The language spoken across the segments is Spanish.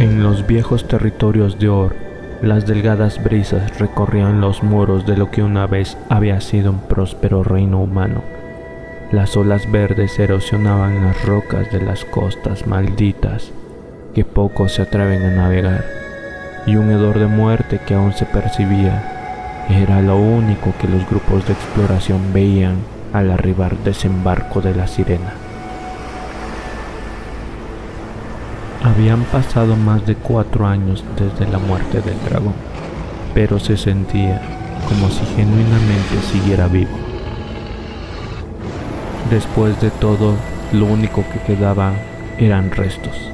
En los viejos territorios de Or, las delgadas brisas recorrían los muros de lo que una vez había sido un próspero reino humano. Las olas verdes erosionaban las rocas de las costas malditas que pocos se atreven a navegar, y un hedor de muerte que aún se percibía era lo único que los grupos de exploración veían al arribar desembarco de la sirena. Habían pasado más de cuatro años desde la muerte del dragón, pero se sentía como si genuinamente siguiera vivo. Después de todo, lo único que quedaba eran restos.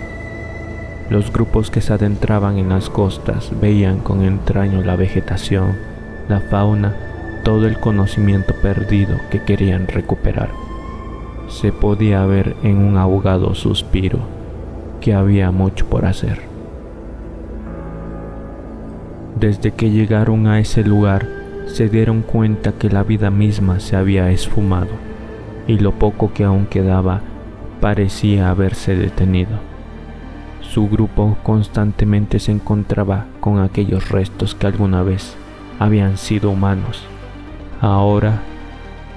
Los grupos que se adentraban en las costas veían con entraño la vegetación, la fauna, todo el conocimiento perdido que querían recuperar. Se podía ver en un ahogado suspiro que había mucho por hacer. Desde que llegaron a ese lugar, se dieron cuenta que la vida misma se había esfumado y lo poco que aún quedaba parecía haberse detenido. Su grupo constantemente se encontraba con aquellos restos que alguna vez habían sido humanos. Ahora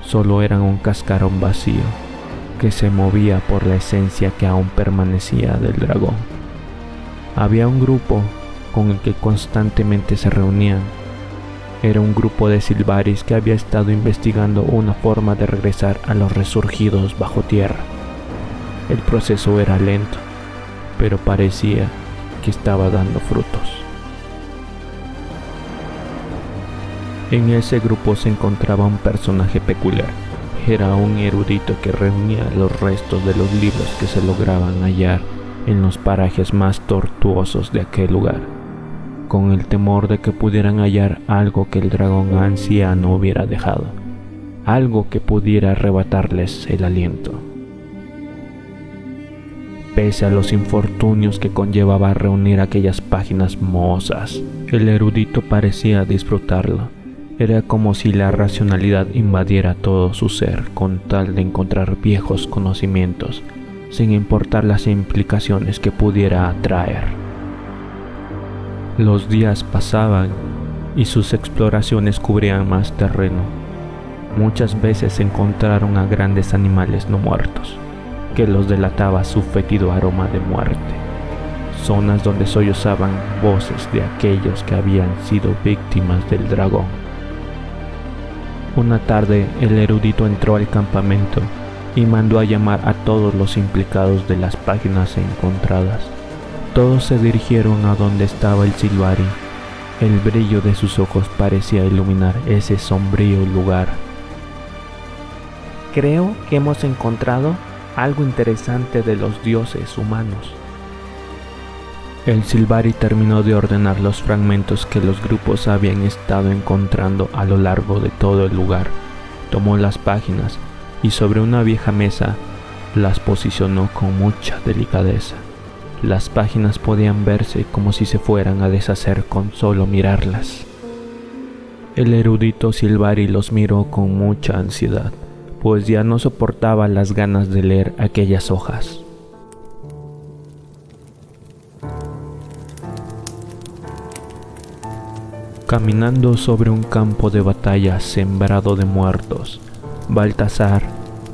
solo eran un cascarón vacío que se movía por la esencia que aún permanecía del dragón. Había un grupo con el que constantemente se reunían. Era un grupo de Silvaris que había estado investigando una forma de regresar a los resurgidos bajo tierra. El proceso era lento, pero parecía que estaba dando frutos. En ese grupo se encontraba un personaje peculiar era un erudito que reunía los restos de los libros que se lograban hallar en los parajes más tortuosos de aquel lugar, con el temor de que pudieran hallar algo que el dragón anciano hubiera dejado, algo que pudiera arrebatarles el aliento. Pese a los infortunios que conllevaba reunir aquellas páginas mozas, el erudito parecía disfrutarlo era como si la racionalidad invadiera todo su ser con tal de encontrar viejos conocimientos, sin importar las implicaciones que pudiera atraer. Los días pasaban y sus exploraciones cubrían más terreno. Muchas veces encontraron a grandes animales no muertos, que los delataba su fétido aroma de muerte. Zonas donde sollozaban voces de aquellos que habían sido víctimas del dragón una tarde el erudito entró al campamento y mandó a llamar a todos los implicados de las páginas encontradas. Todos se dirigieron a donde estaba el Silvari. El brillo de sus ojos parecía iluminar ese sombrío lugar. Creo que hemos encontrado algo interesante de los dioses humanos, el Silvari terminó de ordenar los fragmentos que los grupos habían estado encontrando a lo largo de todo el lugar. Tomó las páginas y sobre una vieja mesa las posicionó con mucha delicadeza. Las páginas podían verse como si se fueran a deshacer con solo mirarlas. El erudito Silvari los miró con mucha ansiedad, pues ya no soportaba las ganas de leer aquellas hojas. Caminando sobre un campo de batalla sembrado de muertos, Baltasar,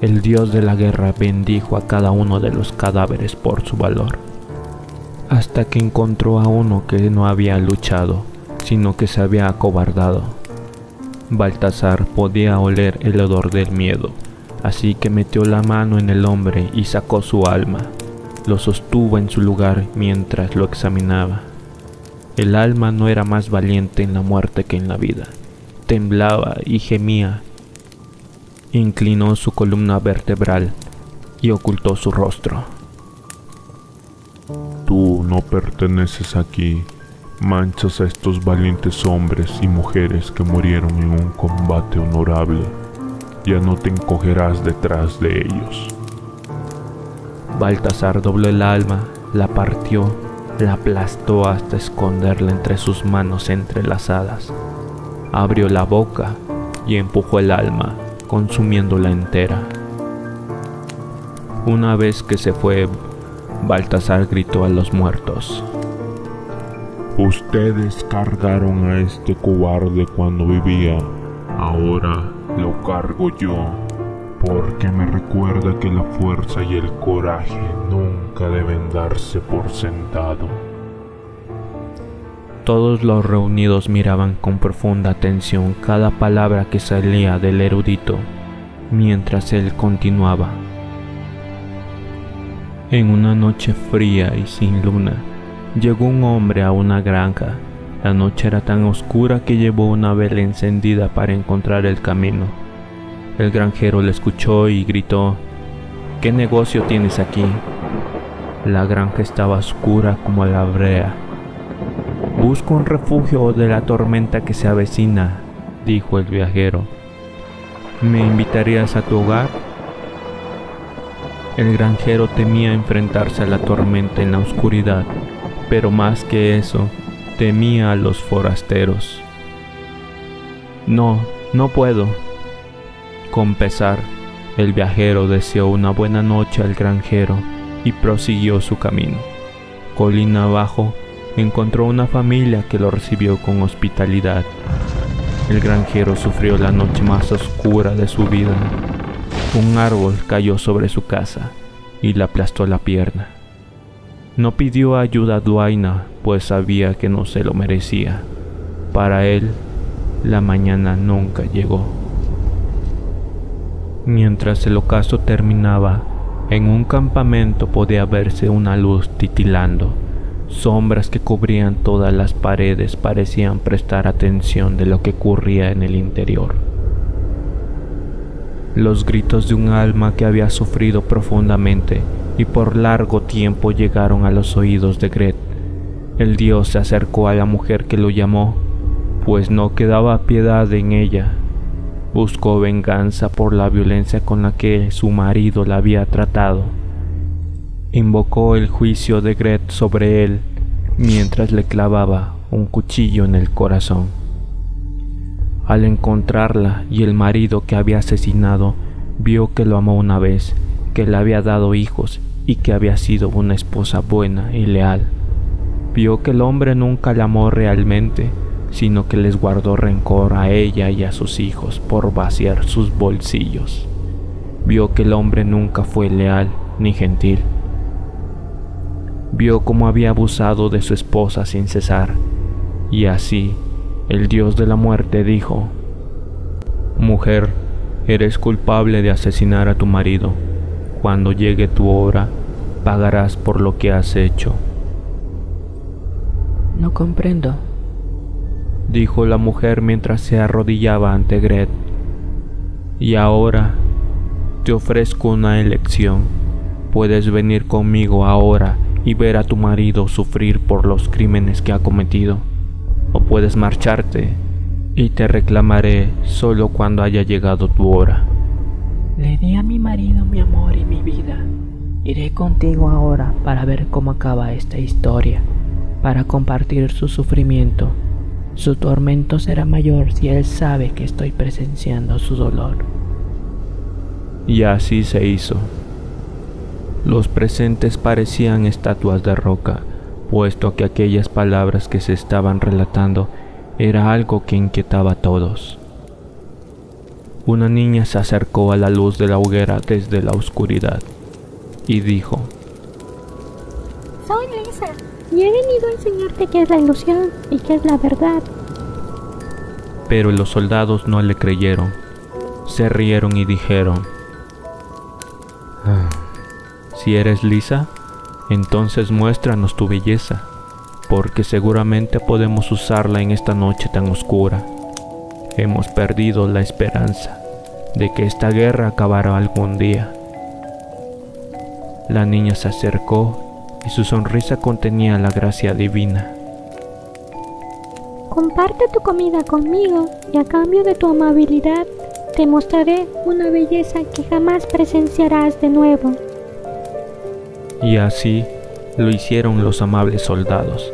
el dios de la guerra, bendijo a cada uno de los cadáveres por su valor, hasta que encontró a uno que no había luchado, sino que se había acobardado. Baltasar podía oler el odor del miedo, así que metió la mano en el hombre y sacó su alma. Lo sostuvo en su lugar mientras lo examinaba. El alma no era más valiente en la muerte que en la vida. Temblaba y gemía. Inclinó su columna vertebral y ocultó su rostro. Tú no perteneces aquí. Manchas a estos valientes hombres y mujeres que murieron en un combate honorable. Ya no te encogerás detrás de ellos. Baltasar dobló el alma, la partió la aplastó hasta esconderla entre sus manos entrelazadas. Abrió la boca y empujó el alma, consumiéndola entera. Una vez que se fue, Baltasar gritó a los muertos. Ustedes cargaron a este cobarde cuando vivía, ahora lo cargo yo, porque me recuerda que la fuerza y el coraje nunca deben darse por sentado. Todos los reunidos miraban con profunda atención cada palabra que salía del erudito, mientras él continuaba. En una noche fría y sin luna, Llegó un hombre a una granja. La noche era tan oscura que llevó una vela encendida para encontrar el camino. El granjero le escuchó y gritó, ¿Qué negocio tienes aquí? La granja estaba oscura como la brea. Busco un refugio de la tormenta que se avecina, dijo el viajero. ¿Me invitarías a tu hogar? El granjero temía enfrentarse a la tormenta en la oscuridad pero más que eso, temía a los forasteros. No, no puedo. Con pesar, el viajero deseó una buena noche al granjero y prosiguió su camino. Colina abajo, encontró una familia que lo recibió con hospitalidad. El granjero sufrió la noche más oscura de su vida. Un árbol cayó sobre su casa y le aplastó la pierna. No pidió ayuda a Duaina, pues sabía que no se lo merecía. Para él, la mañana nunca llegó. Mientras el ocaso terminaba, en un campamento podía verse una luz titilando. Sombras que cubrían todas las paredes parecían prestar atención de lo que ocurría en el interior. Los gritos de un alma que había sufrido profundamente y por largo tiempo llegaron a los oídos de Gret. El dios se acercó a la mujer que lo llamó, pues no quedaba piedad en ella. Buscó venganza por la violencia con la que su marido la había tratado. Invocó el juicio de Gret sobre él mientras le clavaba un cuchillo en el corazón. Al encontrarla y el marido que había asesinado vio que lo amó una vez, que le había dado hijos y que había sido una esposa buena y leal. Vio que el hombre nunca la amó realmente, sino que les guardó rencor a ella y a sus hijos por vaciar sus bolsillos. Vio que el hombre nunca fue leal ni gentil. Vio cómo había abusado de su esposa sin cesar, y así el dios de la muerte dijo, Mujer, eres culpable de asesinar a tu marido cuando llegue tu hora, pagarás por lo que has hecho. No comprendo, dijo la mujer mientras se arrodillaba ante Gret. Y ahora te ofrezco una elección. Puedes venir conmigo ahora y ver a tu marido sufrir por los crímenes que ha cometido. O puedes marcharte y te reclamaré solo cuando haya llegado tu hora. Le di a mi marido mi amor y mi vida. Iré contigo ahora para ver cómo acaba esta historia, para compartir su sufrimiento. Su tormento será mayor si él sabe que estoy presenciando su dolor. Y así se hizo. Los presentes parecían estatuas de roca, puesto que aquellas palabras que se estaban relatando era algo que inquietaba a todos. Una niña se acercó a la luz de la hoguera desde la oscuridad y dijo, Soy Lisa y he venido a enseñarte qué es la ilusión y qué es la verdad. Pero los soldados no le creyeron, se rieron y dijeron, ah, si eres Lisa, entonces muéstranos tu belleza, porque seguramente podemos usarla en esta noche tan oscura. Hemos perdido la esperanza de que esta guerra acabará algún día. La niña se acercó y su sonrisa contenía la gracia divina. Comparte tu comida conmigo y a cambio de tu amabilidad te mostraré una belleza que jamás presenciarás de nuevo. Y así lo hicieron los amables soldados.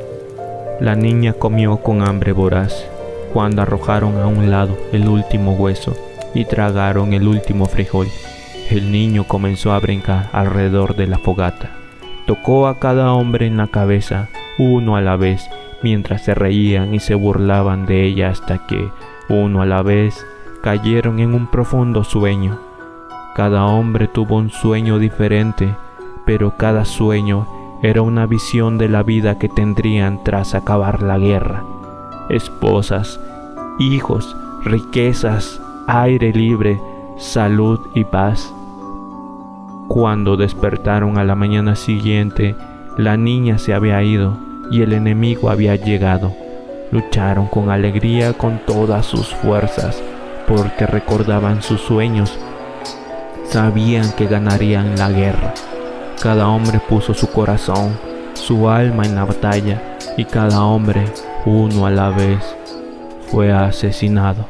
La niña comió con hambre voraz cuando arrojaron a un lado el último hueso y tragaron el último frijol. El niño comenzó a brincar alrededor de la fogata. Tocó a cada hombre en la cabeza, uno a la vez, mientras se reían y se burlaban de ella hasta que, uno a la vez, cayeron en un profundo sueño. Cada hombre tuvo un sueño diferente, pero cada sueño era una visión de la vida que tendrían tras acabar la guerra. Esposas, hijos, riquezas, aire libre, salud y paz. Cuando despertaron a la mañana siguiente, la niña se había ido y el enemigo había llegado. Lucharon con alegría con todas sus fuerzas, porque recordaban sus sueños. Sabían que ganarían la guerra. Cada hombre puso su corazón, su alma en la batalla, y cada hombre, uno a la vez, fue asesinado.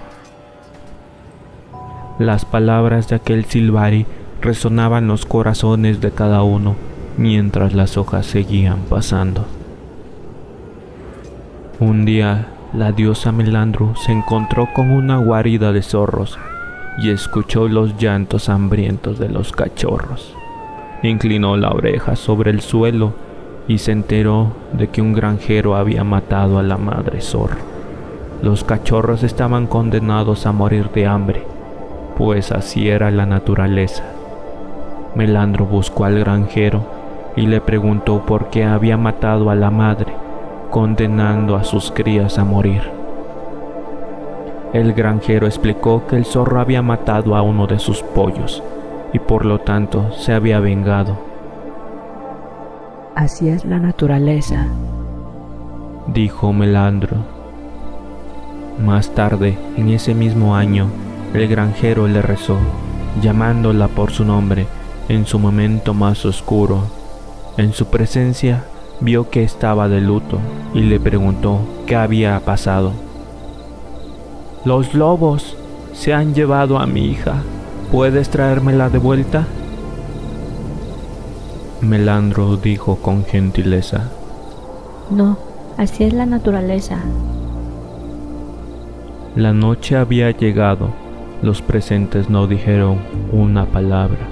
Las palabras de aquel silbari resonaban los corazones de cada uno mientras las hojas seguían pasando. Un día la diosa Melandru se encontró con una guarida de zorros y escuchó los llantos hambrientos de los cachorros. Inclinó la oreja sobre el suelo y se enteró de que un granjero había matado a la madre zorro. Los cachorros estaban condenados a morir de hambre, pues así era la naturaleza. Melandro buscó al granjero y le preguntó por qué había matado a la madre, condenando a sus crías a morir. El granjero explicó que el zorro había matado a uno de sus pollos y por lo tanto se había vengado. Así es la naturaleza, dijo Melandro. Más tarde, en ese mismo año, el granjero le rezó, llamándola por su nombre en su momento más oscuro. En su presencia vio que estaba de luto y le preguntó qué había pasado. Los lobos se han llevado a mi hija. ¿Puedes traérmela de vuelta? Melandro dijo con gentileza. No, así es la naturaleza. La noche había llegado. Los presentes no dijeron una palabra.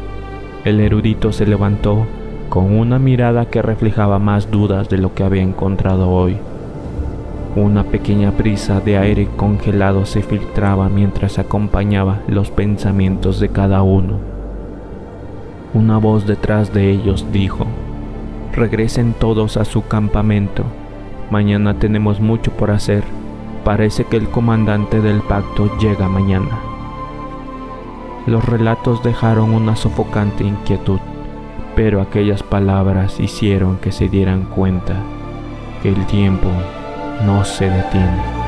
El erudito se levantó con una mirada que reflejaba más dudas de lo que había encontrado hoy. Una pequeña brisa de aire congelado se filtraba mientras acompañaba los pensamientos de cada uno. Una voz detrás de ellos dijo, regresen todos a su campamento, mañana tenemos mucho por hacer, parece que el comandante del pacto llega mañana. Los relatos dejaron una sofocante inquietud, pero aquellas palabras hicieron que se dieran cuenta que el tiempo no se detiene.